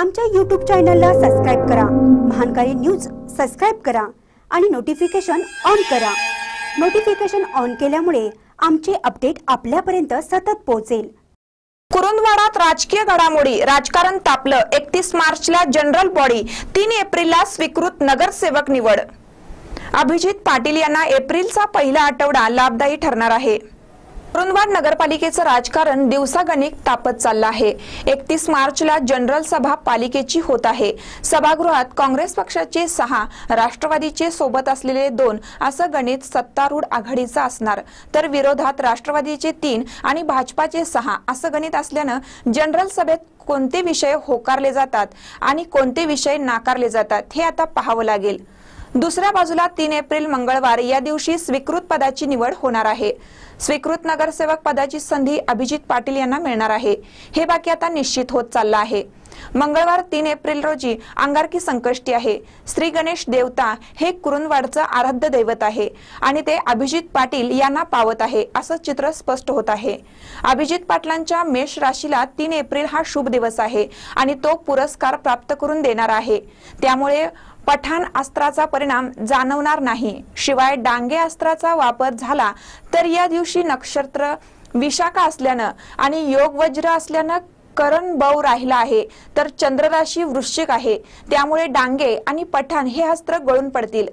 आमच्या यूट्यूब चॅनलला सबस्क्राईब करा. महानकारी न्यूज सबस्क्राईब करा आणि नोटिफिकेशन ऑन करा. नोटिफिकेशन ऑन केल्यामुळे आमचे अपडेट आपल्यापर्यंत सतत पोहोचेल. कुरुंदवाडात राजकीय घडामोडी राजकारण तापलं एकतीस मार्चला जनरल बॉडी तीन एप्रिलला स्वीकृत नगरसेवक निवड. अभिजित पाटील यांना एप्रिलचा पहिला आठवडा लाभदायी ठरणार आहे. औरंगाबाद नगरपालिकेचं राजकारण दिवसागणिक तापत चाललं आहे. एकतीस मार्चला जनरल सभा पालिकेची होत आहे. सभागृहात काँग्रेस पक्षाचे सहा राष्ट्रवादीचे सोबत असलेले दोन असं गणित सत्तारूढ आघाडीचं असणार. तर विरोधात राष्ट्रवादीचे तीन आणि भाजपाचे सहा असं गणित असल्यानं जनरल सभेत कोणते विषय होकारले जातात आणि कोणते विषय नाकारले जातात हे आता पाहावं लागेल. दुसऱ्या बाजूला तीन एप्रिल मंगळवार या दिवशी स्वीकृत पदाची निवड होणार आहे. स्वीकृत नगरसेवक पदाची संधी अभिजित पाटील यांना मिळणार आहे. हे बाकी आता निश्चित होत चाललं आहे. मंगळवार तीन एप्रिल रोजी अंगारकी संकष्टी आहे. श्री गणेश देवता हे कुरुंदवाडचं आराध्य दैवत आहे आणि ते अभिजित पाटील यांना पावत आहे असं चित्र स्पष्ट होत आहे. अभिजित पाटलांच्या मेष राशीला तीन एप्रिल हा शुभ दिवस आहे आणि तो पुरस्कार प्राप्त करून देणार आहे. त्यामुळे पठाण अस्त्राचा परिणाम जाणवणार नाही. शिवाय डांगे अस्त्राचा वापर झाला तर या दिवशी नक्षत्र विशाखा असल्यानं आणि योग वज्र असल्यानं करण बौ राहिला आहे. तर चंद्रराशी वृश्चिक आहे. त्यामुळे डांगे आणि पठाण हे अस्त्र गळून पडतील.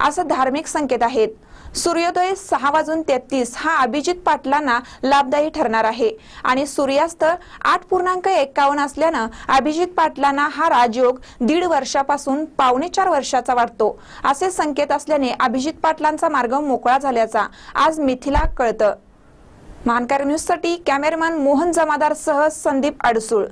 असं धार्मिक संकेत आहेत. सूर्योदय सहा वाजून तेहतीस हा अभिजित पाटलांना लाभदायी ठरणार आहे. आणि सूर्यास्त आठ पूर्णांक एक्कावन्न असल्यानं अभिजित पाटलांना हा राजयोग दीड वर्षापासून पावणे चार वर्षाचा वाटतो. असे संकेत असल्याने अभिजित पाटलांचा मार्ग मोकळा झाल्याचा आज मिथिला कळतं. महानकार न्यूजसाठी कॅमेरामॅन मोहन जमादार सह संदीप अडसूळ.